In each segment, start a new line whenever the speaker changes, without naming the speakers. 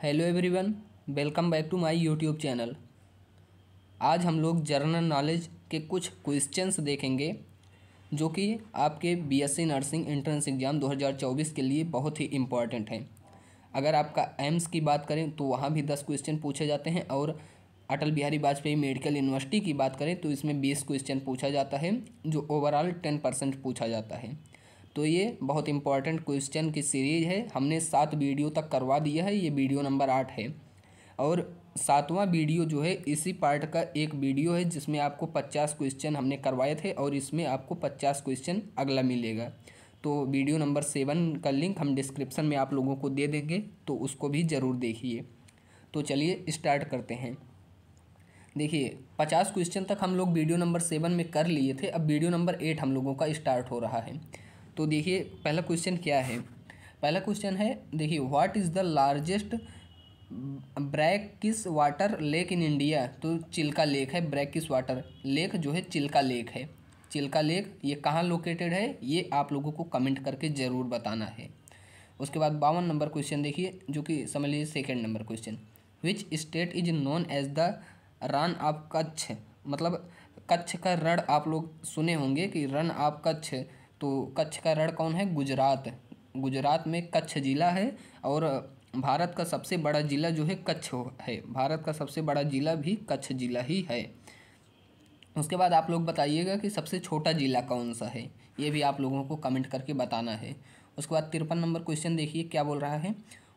Hello everyone, welcome back to my YouTube channel. आज हम लोग जनरल नॉलेज के कुछ क्वेश्चंस देखेंगे, जो कि आपके बीएससी नर्सिंग एंट्रेंस एग्ज़ाम 2024 के लिए बहुत ही इंपॉर्टेंट हैं। अगर आपका एम्स की बात करें तो वहाँ भी दस क्वेश्चन पूछे जाते हैं, और अटल बिहारी वाजपेयी मेडिकल यूनिवर्सिटी की बात करें तो इसमें बीस क्वेश्चन पूछा जाता है, जो ओवरऑल टेन परसेंट पूछा जाता है। तो ये बहुत इंपॉर्टेंट क्वेश्चन की सीरीज़ है। हमने सात वीडियो तक करवा दिया है। ये वीडियो नंबर आठ है। और सातवां वीडियो जो है, इसी पार्ट का एक वीडियो है, जिसमें आपको पचास क्वेश्चन हमने करवाए थे और इसमें आपको पचास क्वेश्चन अगला मिलेगा। तो वीडियो नंबर सेवन का लिंक हम डिस्क्रिप्शन में आप लोगों को दे देंगे तो उसको भी ज़रूर देखिए। तो चलिए स्टार्ट करते हैं। देखिए, पचास क्वेश्चन तक हम लोग वीडियो नंबर सेवन में कर लिए थे। अब वीडियो नंबर एट हम लोगों का स्टार्ट हो रहा है। तो देखिए, पहला क्वेश्चन क्या है? पहला क्वेश्चन है, देखिए what is the largest brackish water lake in India तो चिल्का लेक है ब्रैकिस वाटर लेक जो है चिल्का लेक है। चिल्का लेक ये कहाँ लोकेटेड है? ये आप लोगों को कमेंट करके ज़रूर बताना है। उसके बाद बावन नंबर क्वेश्चन देखिए, जो कि समझ लीजिए second number question which state is known as the Rann of Kutch? मतलब कच्छ का रण आप लोग सुने होंगे कि रन ऑफ़ कच्छ तो कच्छ का रण कौन है? गुजरात। गुजरात में कच्छ ज़िला है और भारत का सबसे बड़ा ज़िला जो है कच्छ है भारत का सबसे बड़ा ज़िला भी कच्छ ज़िला ही है। उसके बाद आप लोग बताइएगा कि सबसे छोटा ज़िला कौन सा है? ये भी आप लोगों को कमेंट करके बताना है। उसके बाद तिरपन नंबर क्वेश्चन देखिए, क्या बोल रहा है?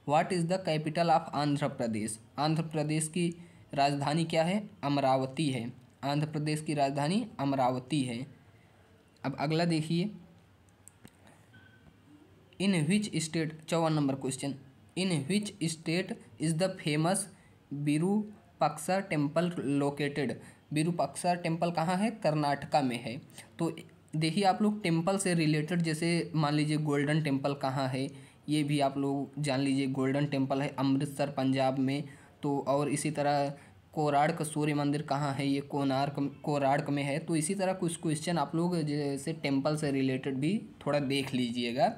What is the capital of Andhra Pradesh Andhra Pradesh की राजधानी क्या है? अमरावती है। आंध्र प्रदेश की राजधानी अमरावती है। अब अगला देखिए। इन विच स्टेट चौवन number question in which state is the famous Virupaksha temple located Virupaksha temple कहाँ है? कर्नाटका में है। तो देखिए आप लोग टेंपल से रिलेटेड जैसे मान लीजिए गोल्डन टेंपल कहाँ है? ये भी आप लोग जान लीजिए गोल्डन टेंपल है अमृतसर, पंजाब में। तो और इसी तरह कोराड़ सूर्य मंदिर कहाँ है? ये कोनार्क कोराड़क में है। तो इसी तरह कुछ क्वेश्चन आप लोग जैसे टेंपल से रिलेटेड भी थोड़ा देख लीजिएगा।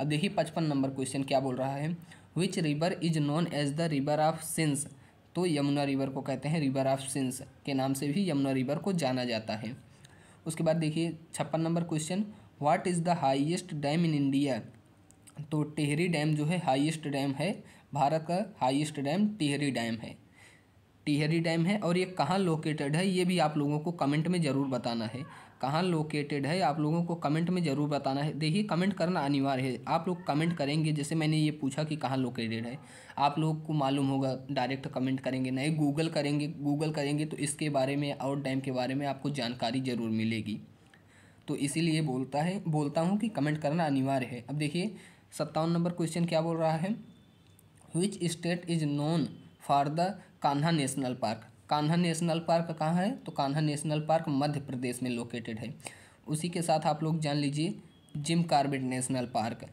अब देखिए पचपन नंबर क्वेश्चन क्या बोल रहा है? Which river is known as the river of sins तो यमुना रिवर को कहते हैं रिवर ऑफ़ सिंस के नाम से भी यमुना रिवर को जाना जाता है। उसके बाद देखिए छप्पन number question what is the highest dam in India तो टिहरी डैम जो है हाईएस्ट डैम है। भारत का हाईएस्ट डैम टिहरी डैम है। टिहरी डैम है और ये कहाँ लोकेटेड है, ये भी आप लोगों को कमेंट में ज़रूर बताना है। कहाँ लोकेटेड है, आप लोगों को कमेंट में ज़रूर बताना है। देखिए कमेंट करना अनिवार्य है। आप लोग कमेंट करेंगे, जैसे मैंने ये पूछा कि कहाँ लोकेटेड है, आप लोग को मालूम होगा डायरेक्ट कमेंट करेंगे नहीं गूगल करेंगे गूगल करेंगे तो इसके बारे में और डैम के बारे में आपको जानकारी ज़रूर मिलेगी। तो इसीलिए बोलता है, बोलता हूँ कि कमेंट करना अनिवार्य है। अब देखिए, सत्तावन नंबर क्वेश्चन क्या बोल रहा है? Which state is known for the Kanha national park Kanha national park कहाँ है? तो कान्हा नेशनल पार्क मध्य प्रदेश में लोकेटेड है। उसी के साथ आप लोग जान लीजिए जिम कार्बेट नेशनल पार्क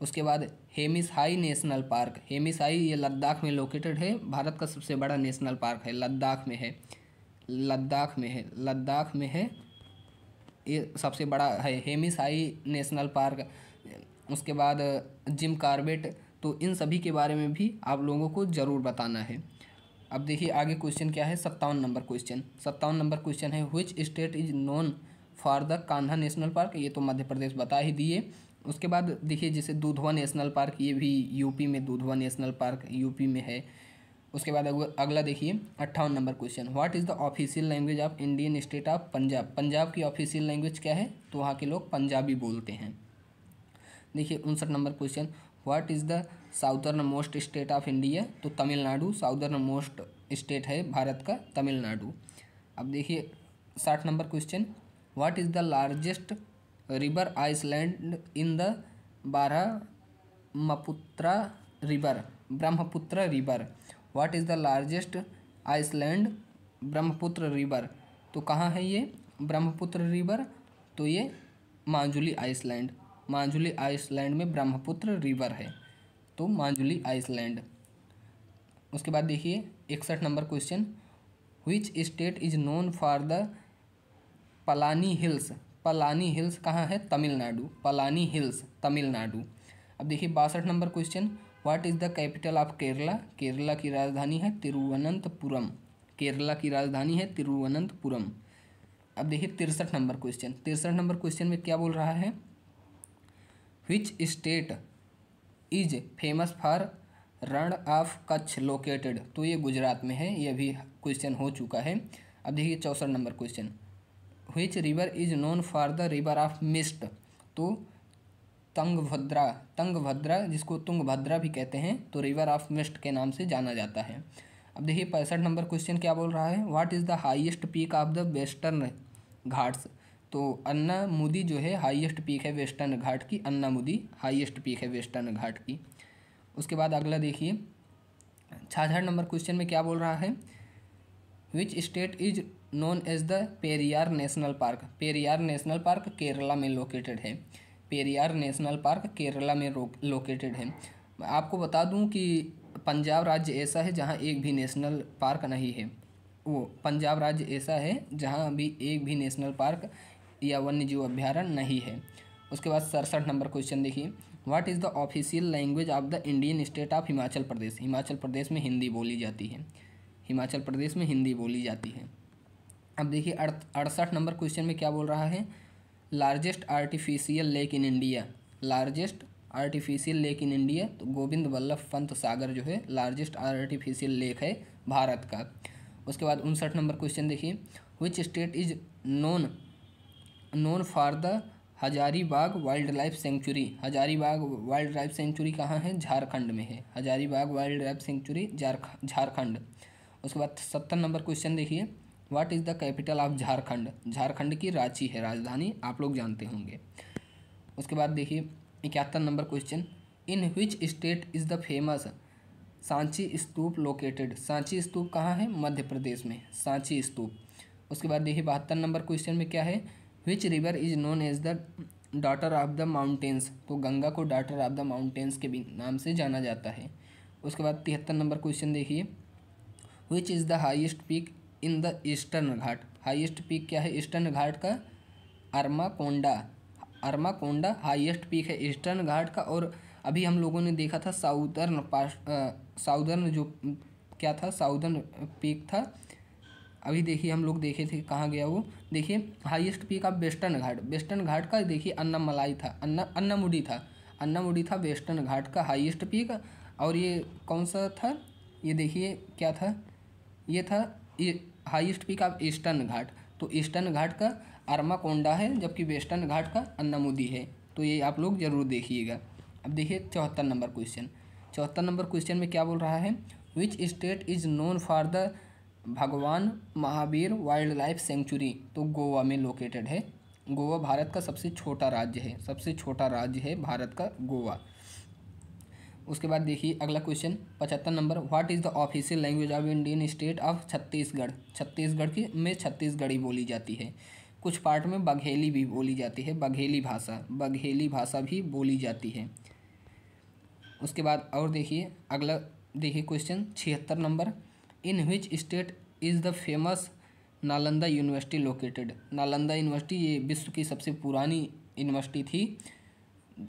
उसके बाद Hemis high national park Hemis high ये लद्दाख में लोकेटेड है। भारत का सबसे बड़ा नेशनल पार्क है। लद्दाख में है। लद्दाख में है। लद्दाख में है। ये सबसे बड़ा है। हेमिस हाई नेशनल पार्क उसके बाद जिम कार्बेट तो इन सभी के बारे में भी आप लोगों को ज़रूर बताना है। अब देखिए आगे क्वेश्चन क्या है? सत्तावन नंबर क्वेश्चन सत्तावन नंबर क्वेश्चन है which state is known for the Kanha national park ये तो मध्य प्रदेश बता ही दिए। उसके बाद देखिए जैसे दूधवा नेशनल पार्क ये भी यूपी में, दूधवा नेशनल पार्क यूपी में है। उसके बाद अगला देखिए, अट्ठावन number question what is the official language of Indian state of Punjab Punjab की ऑफिशियल लैंग्वेज क्या है? तो वहाँ के लोग पंजाबी बोलते हैं। देखिए उनसठ number question what is the southernmost state of India तो तमिलनाडु साउदर्न मोस्ट स्टेट है भारत का तमिलनाडु। अब देखिए, साठ number question what is the largest river island in the Brahmaputra river Brahmaputra river what is the largest island Brahmaputra river तो कहाँ है ये? ब्रह्मपुत्र रिवर तो ये मांजुली आइसलैंड मांजुली आइसलैंड में ब्रह्मपुत्र रिवर है। तो मांजुली आइसलैंड उसके बाद देखिए, इकसठ number question which state is known for the Palani hills Palani hills कहाँ है? तमिलनाडु। पलानी हिल्स तमिलनाडु। अब देखिए, बासठ number question what is the capital of Kerala Kerala की राजधानी है तिरुवनंतपुरम। केरला की राजधानी है तिरुवनंतपुरम। अब देखिए, तिरसठ नंबर क्वेश्चन तिरसठ नंबर क्वेश्चन में क्या बोल रहा है? Which state is famous for Rann of Kutch located. तो ये गुजरात में है, ये भी क्वेश्चन हो चुका है। अब देखिए चौसठ number question which river is known for the river of mist तो तंगभद्रा तंगभद्रा जिसको तुंगभद्रा भी कहते हैं तो रिवर ऑफ़ मिस्ट के नाम से जाना जाता है। अब देखिए पैंसठ नंबर क्वेश्चन क्या बोल रहा है? What is the highest peak of the Western Ghats? तो अन्ना मुदी जो है हाईएस्ट पीक है वेस्टर्न घाट की। अन्ना मुदी हाईएस्ट पीक है वेस्टर्न घाट की। उसके बाद अगला देखिए। छाछठ नंबर क्वेश्चन में क्या बोल रहा है? Which state is known as the Periyar national park Periyar national park Kerala में लोकेटेड है। पेरियार नेशनल पार्क केरला में लोकेटेड है। आपको बता दूँ कि पंजाब राज्य ऐसा है जहाँ एक भी नेशनल पार्क नहीं है। वो पंजाब राज्य ऐसा है जहाँ अभी एक भी नेशनल पार्क या वन्य जीव अभ्यारण्य नहीं है। उसके बाद सड़सठ नंबर क्वेश्चन देखिए। What is the official language of the Indian state of Himachal Pradesh Himachal Pradesh में हिंदी बोली जाती है। हिमाचल प्रदेश में हिंदी बोली जाती है। अब देखिए अड़सठ नंबर क्वेश्चन में क्या बोल रहा है? Largest artificial lake in India largest artificial lake in India तो गोविंद वल्लभ पंत सागर जो है लार्जेस्ट आर्टिफिशियल लेक है भारत का। उसके बाद उनसठ नंबर क्वेश्चन देखिए। Which state is known known for the Hazaribagh wildlife sanctuary Hazaribagh wildlife sanctuary कहाँ है? झारखंड में है। Hazaribagh wildlife sanctuary Jharkhand. उसके बाद सत्तर नंबर क्वेश्चन देखिए। What is the capital of Jharkhand? Jharkhand की रांची है राजधानी, आप लोग जानते होंगे। उसके बाद देखिए, इकहत्तर number question. In which state is the famous Sanchi stupa located Sanchi stupa कहाँ है? मध्य प्रदेश में। सांची स्तूप उसके बाद देखिए, बहत्तर नंबर क्वेश्चन में क्या है? Which river is known as the daughter of the mountains तो गंगा को डॉटर ऑफ़ द माउंटेन्स के नाम से जाना जाता है। उसके बाद तिहत्तर नंबर क्वेश्चन देखिए। Which is the highest peak in the Eastern Ghat highest peak क्या है? ईस्टर्न घाट का Armakonda Armakonda highest peak है ईस्टर्न घाट का और अभी हम लोगों ने देखा था साउदर्न पास साउदर्न जो क्या था? साउदर्न पीक था। अभी देखिए, हम लोग देखे थे कहाँ गया वो। देखिए highest peak of Western Ghat Western Ghat का देखिए अन्ना मलाई था, अन्ना, अन्नामुडी था। अन्नामुडी था वेस्टर्न घाट का हाईएस्ट पीक और ये कौन सा था? ये देखिए, क्या था? ये था, ये highest peak of Eastern Ghat तो ईस्टर्न घाट का अरमा कोंडा है, जबकि वेस्टर्न घाट का अन्नामुदी है। तो ये आप लोग ज़रूर देखिएगा। अब देखिए, चौहत्तर नंबर क्वेश्चन चौहत्तर नंबर क्वेश्चन में क्या बोल रहा है? Which state is known for the Bhagwan Mahavir wildlife life sanctuary तो गोवा में लोकेटेड है। गोवा भारत का सबसे छोटा राज्य है। सबसे छोटा राज्य है भारत का गोवा। उसके बाद देखिए अगला क्वेश्चन पचहत्तर number what is the official language of Indian state of Chhattisgarh Chhattisgarh की में छत्तीसगढ़ी बोली जाती है। कुछ पार्ट में बघेली भी बोली जाती है, बघेली भाषा। बघेली भाषा भी बोली जाती है। उसके बाद और देखिए अगला, देखिए क्वेश्चन छिहत्तर number in which state is the famous Nalanda university located Nalanda university ये विश्व की सबसे पुरानी यूनिवर्सिटी थी,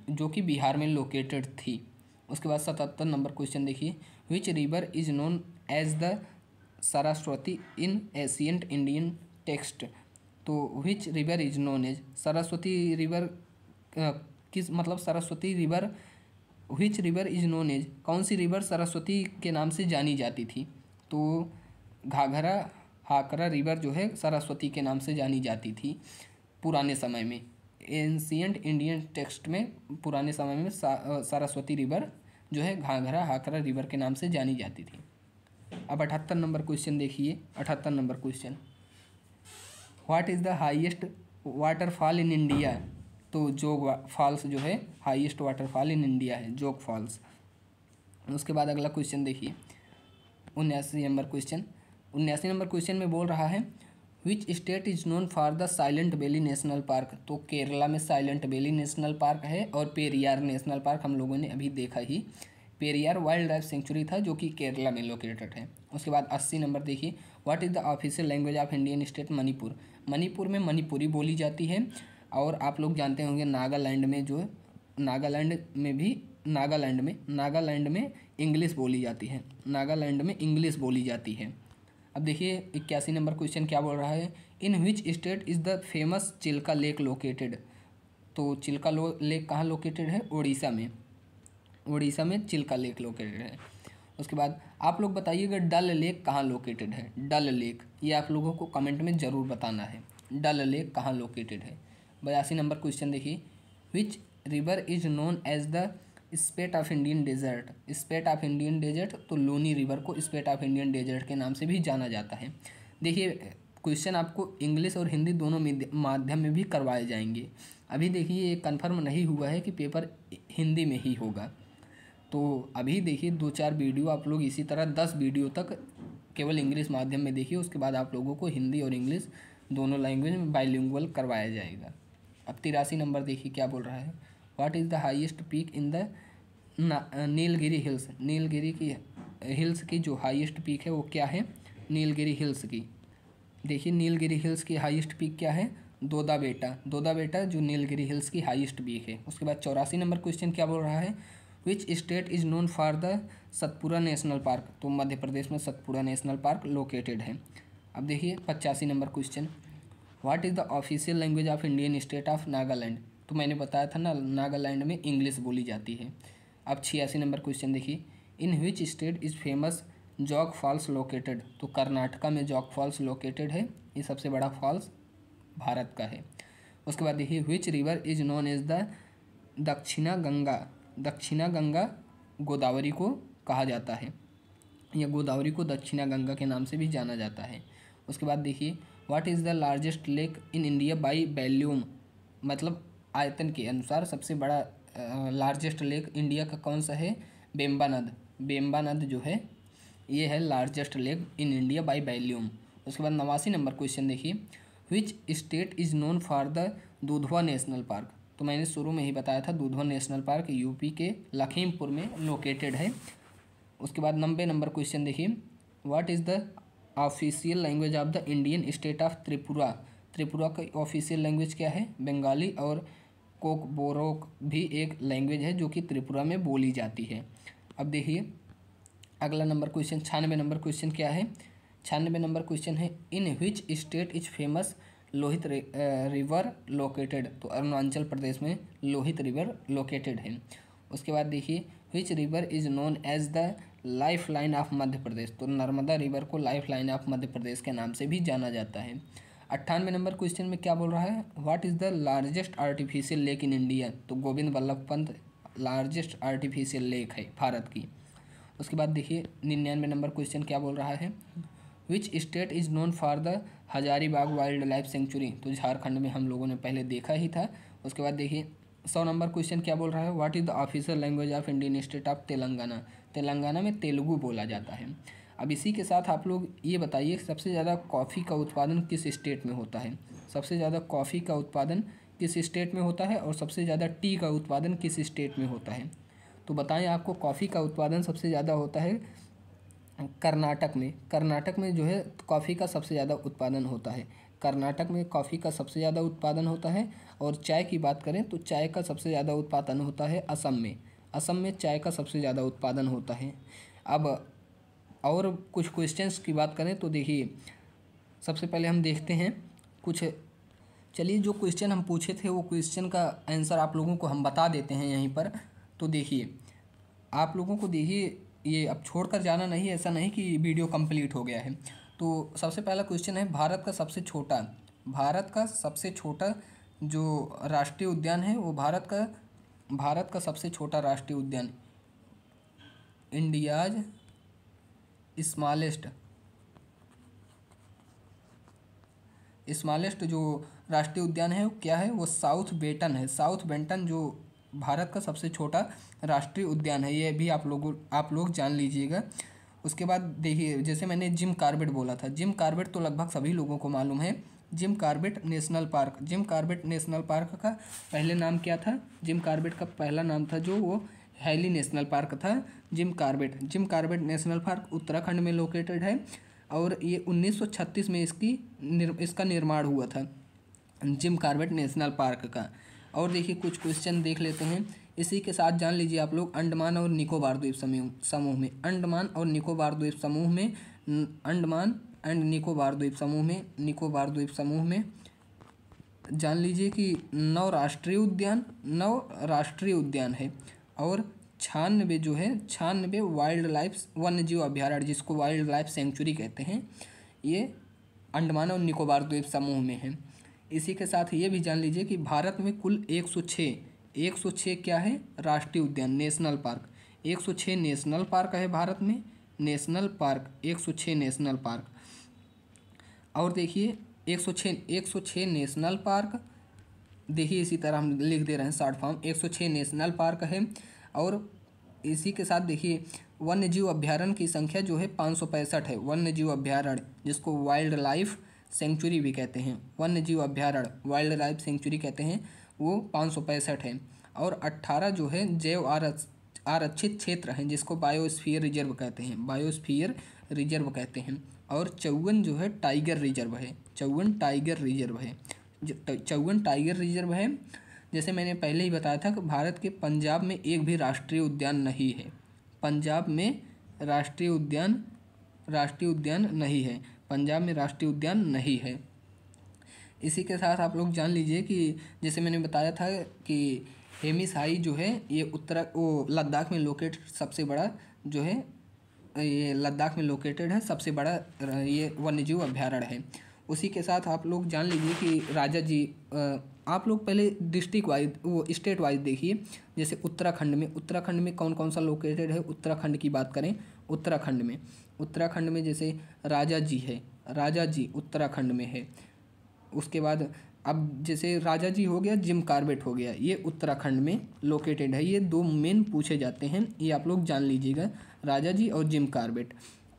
जो कि बिहार में लोकेटेड थी। उसके बाद सतहत्तर नंबर क्वेश्चन देखिए। Which river is known as the Saraswati in ancient Indian text तो which river is known as Saraswati river किस मतलब Saraswati river which river is known as कौन सी रिवर सरस्वती के नाम से जानी जाती थी? तो घाघरा हाकरा रिवर जो है सरस्वती के नाम से जानी जाती थी पुराने समय में। एंशियंट इंडियन टेक्स्ट में पुराने समय में सरस्वती रिवर जो है घाघरा हाकरा रिवर के नाम से जानी जाती थी। अब अठहत्तर नंबर क्वेश्चन देखिए, अठहत्तर number question what is the highest waterfall in India तो जोग फॉल्स जो है हाईएस्ट वाटरफॉल इन इंडिया है, जोग फॉल्स उसके बाद अगला क्वेश्चन देखिए। उन्यासी नंबर क्वेश्चन। उन्यासी नंबर क्वेश्चन में बोल रहा है which state is known for the silent valley national park तो केरला में साइलेंट वैली नेशनल पार्क है और पेरियार नेशनल पार्क हम लोगों ने अभी देखा ही। पेरियार वाइल्ड लाइफ सेंचुरी था जो कि केरला में लोकेटेड है। उसके बाद अस्सी नंबर देखिए what is the official language of Indian state Manipur Manipur में मणिपुरी बोली जाती है और आप लोग जानते होंगे नागालैंड में जो, नागालैंड में भी, नागालैंड में नागालैंड में इंग्लिश बोली जाती है। नागालैंड में इंग्लिश बोली जाती है। अब देखिए, इक्यासी नंबर क्वेश्चन क्या बोल रहा है? In which state is the famous Chilka lake located तो चिल्का लो, लेक कहाँ लोकेटेड है? उड़ीसा में। उड़ीसा में चिल्का लेक लोकेटेड है। उसके बाद आप लोग बताइएगा, डल लेक कहाँ लोकेटेड है? डल लेक, ये आप लोगों को कमेंट में ज़रूर बताना है। डल लेक कहाँ लोकेटेड है? बयासी नंबर क्वेश्चन देखिए। Which river is known as the spate of Indian desert, spate of Indian desert तो लोनी रिवर को स्पेट ऑफ़ इंडियन डेजर्ट के नाम से भी जाना जाता है। देखिए, क्वेश्चन आपको इंग्लिश और हिंदी दोनों माध्यम में भी करवाए जाएँगे। अभी देखिए, ये कन्फर्म नहीं हुआ है कि पेपर हिंदी में ही होगा। तो अभी देखिए दो चार वीडियो आप लोग इसी तरह दस वीडियो तक केवल इंग्लिश माध्यम में देखिए, उसके बाद आप लोगों को हिंदी और इंग्लिश दोनों लैंग्वेज में बाइलिंगुअल करवाया जाएगा। अब तिरासी नंबर देखिए क्या बोल रहा है। What is the highest peak in the Nilgiri hills Nilgiri की हिल्स की जो हाईएस्ट पीक है, वो क्या है? नीलगिरी हिल्स की। देखिए नीलगिरी हिल्स की हाईएस्ट पीक क्या है? दोदा बेटा दोदा बेटा जो नीलगिरी हिल्स की हाईएस्ट पीक है। उसके बाद चौरासी नंबर क्वेश्चन क्या बोल रहा है? Which state is known for the Satpura national park तो मध्य प्रदेश में सतपुरा नेशनल पार्क लोकेटेड है। अब देखिए, पचासी number question what is the official language of Indian state of Nagaland तो मैंने बताया था ना, नागालैंड में इंग्लिश बोली जाती है। अब छियासी नंबर क्वेश्चन देखिए। In which state is famous Jog falls located तो कर्नाटका में जॉक फॉल्स लोकेटेड है। ये सबसे बड़ा फॉल्स भारत का है। उसके बाद देखिए which river is known as the Dakshina Ganga? Dakshina Ganga Godavari को कहा जाता है। या गोदावरी को दक्षिणा गंगा के नाम से भी जाना जाता है। उसके बाद देखिए what is the largest lake in India by volume मतलब आयतन के अनुसार सबसे बड़ा लार्जेस्ट लेक इंडिया का कौन सा है? बेम्बा नद। बेम्बा नद जो है, ये है largest lake in India by volume उसके बाद नवासी नंबर क्वेश्चन देखिए। Which state is known for the Dudhwa national park तो मैंने शुरू में ही बताया था दूधवा नेशनल पार्क यूपी के लखीमपुर में लोकेटेड है। उसके बाद नब्बे नंबर क्वेश्चन देखिए। What is the official language of the Indian state of Tripura Tripura का ऑफिशियल लैंग्वेज क्या है? बंगाली और कोकबोरोक भी एक लैंग्वेज है जो कि त्रिपुरा में बोली जाती है। अब देखिए, अगला नंबर क्वेश्चन छियानवे नंबर क्वेश्चन क्या है? छियानवे नंबर क्वेश्चन है in which state is famous Lohit river located तो अरुणाचल प्रदेश में लोहित रिवर लोकेटेड है। उसके बाद देखिए which river is known as the lifeline of Madhya Pradesh? तो नर्मदा रिवर को life line of Madhya Pradesh के नाम से भी जाना जाता है। अट्ठानवे नंबर क्वेश्चन में क्या बोल रहा है? What is the largest artificial lake in India तो Govind Vallabh Pant largest artificial lake है भारत की। उसके बाद देखिए, निन्यानवे नंबर क्वेश्चन क्या बोल रहा है? Which state is known for the Hazaribagh wildlife sanctuary तो झारखंड में हम लोगों ने पहले देखा ही था। उसके बाद देखिए, सौ नंबर क्वेश्चन क्या बोल रहा है? What is the official language of Indian state of Telangana Telangana में तेलुगु बोला जाता है। अब इसी के साथ आप लोग ये बताइए, सबसे ज़्यादा कॉफ़ी का उत्पादन किस स्टेट में होता है? सबसे ज़्यादा कॉफ़ी का उत्पादन किस स्टेट में होता है और सबसे ज़्यादा टी का उत्पादन किस स्टेट में होता है? तो बताएँ आपको कॉफ़ी का उत्पादन सबसे ज़्यादा होता है कर्नाटक में। कर्नाटक में जो है कॉफ़ी का सबसे ज़्यादा उत्पादन होता है। कर्नाटक में कॉफ़ी का सबसे ज़्यादा उत्पादन होता है और चाय की बात करें तो चाय का सबसे ज़्यादा उत्पादन होता है असम में। असम में चाय का सबसे ज़्यादा उत्पादन होता है। अब और कुछ क्वेश्चंस की बात करें तो देखिए, सबसे पहले हम देखते हैं कुछ, चलिए जो क्वेश्चन हम पूछे थे, वो क्वेश्चन का आंसर आप लोगों को हम बता देते हैं यहीं पर। तो देखिए, आप लोगों को देखिए, ये अब छोड़कर जाना नहीं, ऐसा नहीं कि वीडियो कंप्लीट हो गया है। तो सबसे पहला क्वेश्चन है, भारत का सबसे छोटा, भारत का सबसे छोटा जो राष्ट्रीय उद्यान है, वो भारत का भारत का सबसे छोटा राष्ट्रीय उद्यान, इंडियाज स्मॉलेस्ट स्मॉलेस्ट जो राष्ट्रीय उद्यान है, वो क्या है? वो साउथ बेटन है। साउथ बेंटन जो भारत का सबसे छोटा राष्ट्रीय उद्यान है, ये भी आप लोगों, आप लोग जान लीजिएगा। उसके बाद देखिए, जैसे मैंने जिम कार्बेट बोला था। जिम कार्बेट तो लगभग सभी लोगों को मालूम है। Jim Corbett national park Jim Corbett national park का पहले नाम क्या था? जिम कार्बेट का पहला नाम था जो वो हैली नेशनल पार्क था Jim Corbett. Jim Corbett national park Uttarakhand में लोकेटेड है और ये 1936 में इसकी निर, इसका निर्माण हुआ था जिम कार्बेट नेशनल पार्क का। और देखिए कुछ क्वेश्चन देख लेते हैं। इसी के साथ जान लीजिए आप लोग अंडमान और निकोबार द्वीप समूह समूह में। अंडमान और निकोबार द्वीप समूह में अंडमान एंड निकोबार द्वीप समूह में निकोबार द्वीप समूह में। जान लीजिए कि नौ राष्ट्रीय उद्यान नौ राष्ट्रीय उद्यान है। और छानबे जो है, छानबे वाइल्ड लाइफ वन्य जीव अभ्यारण्य, जिसको वाइल्ड लाइफ सेंचुरी कहते हैं, ये अंडमान और निकोबार द्वीप समूह में है। इसी के साथ ये भी जान लीजिए कि भारत में कुल एक सौ छः एक सौ छः क्या है? राष्ट्रीय उद्यान, नेशनल पार्क। एक सौ छः नेशनल पार्क है भारत में। नेशनल पार्क, एक सौ छः नेशनल पार्क। और देखिए, एक सौ छः एक सौ छः नेशनल पार्क देखिए, इसी तरह हम लिख दे रहे हैं शॉर्ट फॉर्म। एक सौ छः नेशनल पार्क है और इसी के साथ देखिए, वन्य जीव अभ्यारण्य की संख्या जो है पाँच सौ पैंसठ है। वन्य जीव अभ्यारण्य, जिसको वाइल्ड लाइफ सेंचुरी भी कहते हैं। वन्य जीव अभ्यारण्य, वाइल्ड लाइफ सेंचुरी कहते हैं, वो पाँच सौ पैंसठ है। और अट्ठारह जो है जैव आरक्षित क्षेत्र हैं, जिसको बायोस्फीयर रिज़र्व कहते हैं। बायोस्फीयर रिज़र्व कहते हैं। और चौवन जो है टाइगर रिज़र्व है। चौवन टाइगर रिज़र्व है। चौवन टाइगर रिज़र्व है। जैसे मैंने पहले ही बताया था कि भारत के पंजाब में एक भी राष्ट्रीय उद्यान नहीं है। पंजाब में राष्ट्रीय उद्यान राष्ट्रीय उद्यान नहीं है। पंजाब में राष्ट्रीय उद्यान नहीं है। इसी के साथ आप लोग जान लीजिए कि जैसे मैंने बताया था कि हेमिसाई जो है, ये उत्तर, वो लद्दाख में लोकेट सबसे बड़ा जो है, ये लद्दाख में लोकेटेड है, सबसे बड़ा, ये वन्यजीव अभ्यारण्य है। उसी के साथ आप लोग जान लीजिए कि राजा जी आप लोग पहले डिस्ट्रिक्ट वाइज वो स्टेट वाइज देखिए। जैसे उत्तराखंड में उत्तराखंड में कौन कौन सा लोकेटेड है? उत्तराखंड की बात करें, उत्तराखंड में। उत्तराखंड में जैसे राजा जी है, राजा जी उत्तराखंड में है। उसके बाद अब जैसे राजा जी हो गया, जिम कार्बेट हो गया, ये उत्तराखंड में लोकेटेड है। ये दो मेन पूछे जाते हैं, ये आप लोग जान लीजिएगा, राजा जी और जिम कार्बेट।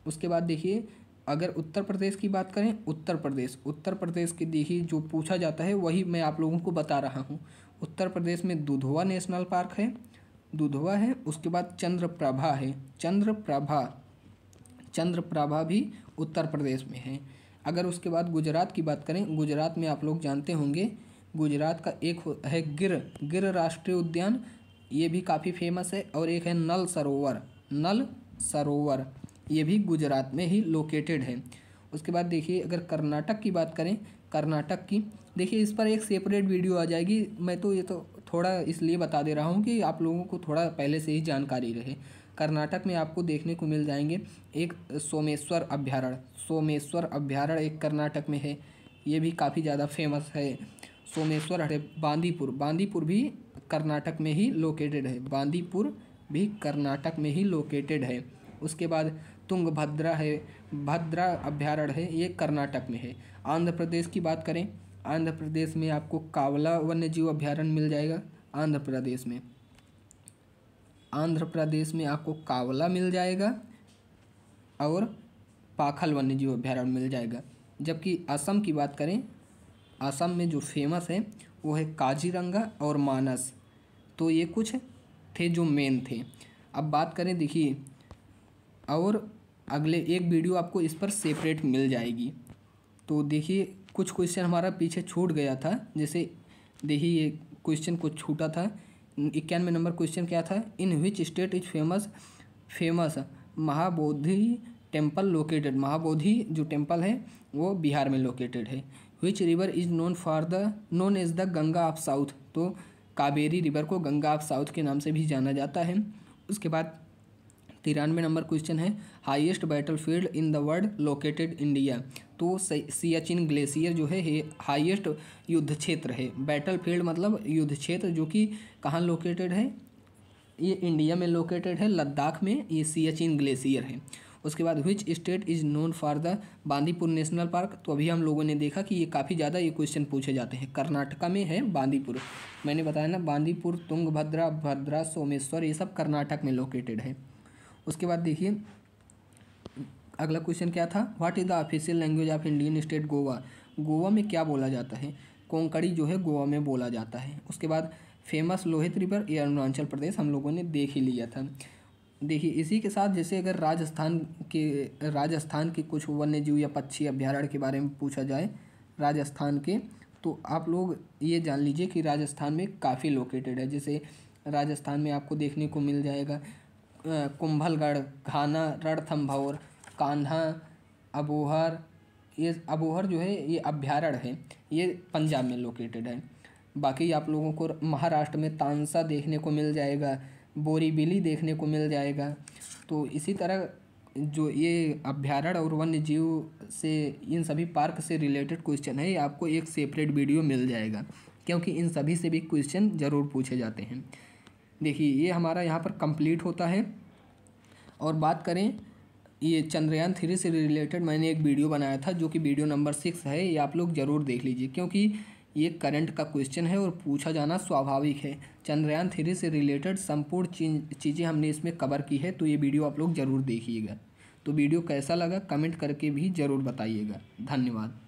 उसके बाद देखिए अगर उत्तर प्रदेश की बात करें, उत्तर प्रदेश। उत्तर प्रदेश की देखिए जो पूछा जाता है, वही मैं आप लोगों को बता रहा हूँ। उत्तर प्रदेश में दुधवा नेशनल पार्क है। दुधवा है, उसके बाद चंद्रप्रभा है। चंद्रप्रभा चंद्रप्रभा भी उत्तर प्रदेश में है। अगर उसके बाद गुजरात की बात करें, गुजरात में आप लोग जानते होंगे, गुजरात का एक है गिर गिर राष्ट्रीय उद्यान, ये भी काफ़ी फ़ेमस है, और एक है नल सरोवर। नल सरोवर। ये भी गुजरात में ही लोकेटेड है। उसके बाद देखिए, अगर कर्नाटक की बात करें, कर्नाटक की, देखिए, इस पर एक सेपरेट वीडियो आ जाएगी। मैं तो ये तो थोड़ा इसलिए बता दे रहा हूँ कि आप लोगों को थोड़ा पहले से ही जानकारी रहे। कर्नाटक में आपको देखने को मिल जाएँगे एक सोमेश्वर अभ्यारण्य। सोमेश्वर अभ्यारण्य एक कर्नाटक में है। ये भी काफ़ी ज़्यादा फ़ेमस है। सोमेश्वर है, बांदीपुर। बांदीपुर भी कर्नाटक में ही लोकेटेड है। बांदीपुर भी कर्नाटक में ही लोकेटेड है। उसके बाद तुंगभद्रा है, भद्रा अभ्यारण्य है, ये कर्नाटक में है। आंध्र प्रदेश की बात करें, आंध्र प्रदेश में आपको कावला वन्य जीव अभ्यारण्य मिल जाएगा, आंध्र प्रदेश में। आंध्र प्रदेश में आपको कावला मिल जाएगा और पाखल वन्य जीव अभ्यारण्य मिल जाएगा। जबकि असम की बात करें, असम में जो फ़ेमस है, वो है काजीरंगा और मानस। तो ये कुछ थे जो मेन थे। अब बात करें, देखिए, और अगले एक वीडियो आपको इस पर सेपरेट मिल जाएगी। तो देखिए, कुछ क्वेश्चन हमारा पीछे छूट गया था। जैसे देखिए, ये क्वेश्चन कुछ छूटा था। इक्यानवे नंबर क्वेश्चन क्या था? In which state is famous famous Mahabodhi temple located Mahabodhi जो टेंपल है, वो बिहार में लोकेटेड है। Which river is known for the known as the Ganga of south तो कावेरी रिवर को गंगा ऑफ़ साउथ के नाम से भी जाना जाता है। उसके बाद तिरानवे नंबर क्वेश्चन है highest battlefield in the world located India तो सियाचिन ग्लेशियर जो है हाईएस्ट युद्ध क्षेत्र है। बैटल फ़ील्ड मतलब युद्ध क्षेत्र जो कि कहाँ लोकेटेड है? ये इंडिया में लोकेटेड है, लद्दाख में ये सियाचिन ग्लेशियर है। उसके बाद which state is known for the Bandipur national park तो अभी हम लोगों ने देखा कि ये काफ़ी ज़्यादा ये क्वेश्चन पूछे जाते हैं। कर्नाटका में है बांदीपुर। मैंने बताया ना, बांदीपुर, तुंगभद्रा, भद्रा, सोमेश्वर, ये सब कर्नाटक में लोकेटेड है। उसके बाद देखिए, अगला क्वेश्चन क्या था? What is the official language of Indian state Goa Goa में क्या बोला जाता है? कोंकणी जो है गोवा में बोला जाता है। उसके बाद फ़ेमस लोहित रिवर ये अरुणाचल प्रदेश हम लोगों ने देख ही लिया था। देखिए, इसी के साथ जैसे अगर राजस्थान के राजस्थान के कुछ वन्य जीव या पक्षी अभ्यारण्य के बारे में पूछा जाए, राजस्थान के तो आप लोग ये जान लीजिए कि राजस्थान में काफ़ी लोकेटेड है। जैसे राजस्थान में आपको देखने को मिल जाएगा। कुंभलगढ़, घाना रणथम्भौर कान्हा, अबोहर, ये अबोहर जो है, ये अभ्यारण्य है। ये पंजाब में लोकेटेड है। बाकी आप लोगों को महाराष्ट्र में तानसा देखने को मिल जाएगा, बोरीबिली देखने को मिल जाएगा। तो इसी तरह जो ये अभ्यारण्य और वन्य जीव से, इन सभी पार्क से रिलेटेड क्वेश्चन है, ये आपको एक सेपरेट वीडियो मिल जाएगा। क्योंकि इन सभी से भी क्वेश्चन ज़रूर पूछे जाते हैं। देखिए, ये हमारा यहाँ पर कंप्लीट होता है। और बात करें, ये चंद्रयान थ्री से रिलेटेड मैंने एक वीडियो बनाया था, जो कि वीडियो नंबर सिक्स है। ये आप लोग ज़रूर देख लीजिए, क्योंकि ये करंट का क्वेश्चन है और पूछा जाना स्वाभाविक है। चंद्रयान थ्री से रिलेटेड संपूर्ण चीज़ें हमने इसमें कवर की है तो ये वीडियो आप लोग ज़रूर देखिएगा। तो वीडियो कैसा लगा कमेंट करके भी ज़रूर बताइएगा। धन्यवाद।